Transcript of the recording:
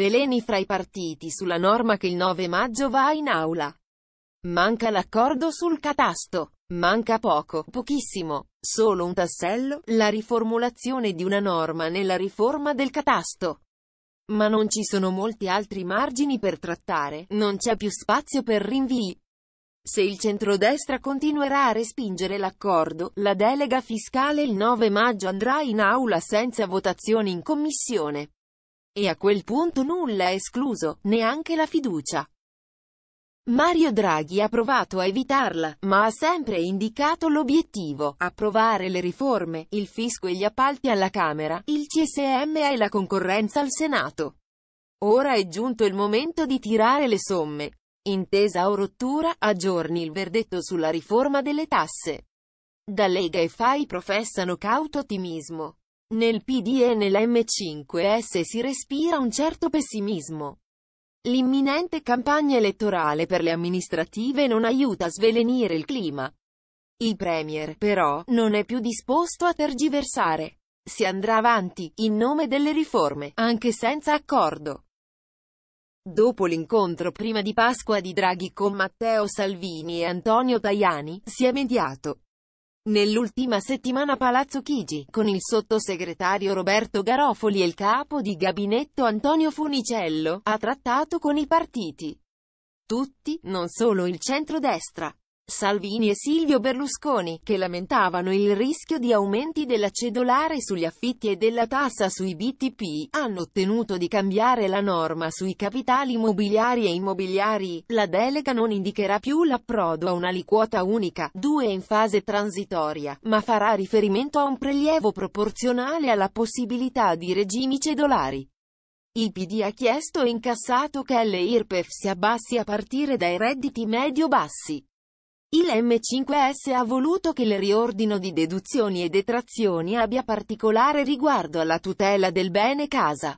veleni fra i partiti sulla norma che il 9 maggio va in aula. Manca l'accordo sul catasto. Manca poco, pochissimo, solo un tassello, la riformulazione di una norma nella riforma del catasto. Ma non ci sono molti altri margini per trattare, non c'è più spazio per rinvii. Se il centrodestra continuerà a respingere l'accordo, la delega fiscale il 9 maggio andrà in aula senza votazioni in commissione. E a quel punto nulla è escluso, neanche la fiducia. Mario Draghi ha provato a evitarla, ma ha sempre indicato l'obiettivo, approvare le riforme, il fisco e gli appalti alla Camera, il CSM e la concorrenza al Senato. Ora è giunto il momento di tirare le somme. Intesa o rottura, aggiorni il verdetto sulla riforma delle tasse. Da Lega e FAI professano cauto ottimismo. Nel PD e nella M5S si respira un certo pessimismo. L'imminente campagna elettorale per le amministrative non aiuta a svelenire il clima. Il Premier, però, non è più disposto a tergiversare. Si andrà avanti, in nome delle riforme, anche senza accordo. Dopo l'incontro prima di Pasqua di Draghi con Matteo Salvini e Antonio Tajani, si è mediato. Nell'ultima settimana Palazzo Chigi, con il sottosegretario Roberto Garofoli e il capo di gabinetto Antonio Funicello, ha trattato con i partiti. Tutti, non solo il centrodestra. Salvini e Silvio Berlusconi, che lamentavano il rischio di aumenti della cedolare sugli affitti e della tassa sui BTP, hanno ottenuto di cambiare la norma sui capitali mobiliari e immobiliari. La delega non indicherà più l'approdo a un'aliquota unica, due in fase transitoria, ma farà riferimento a un prelievo proporzionale alla possibilità di regimi cedolari. Il PD ha chiesto e incassato che l'IRPEF si abbassi a partire dai redditi medio-bassi. Il M5S ha voluto che il riordino di deduzioni e detrazioni abbia particolare riguardo alla tutela del bene casa.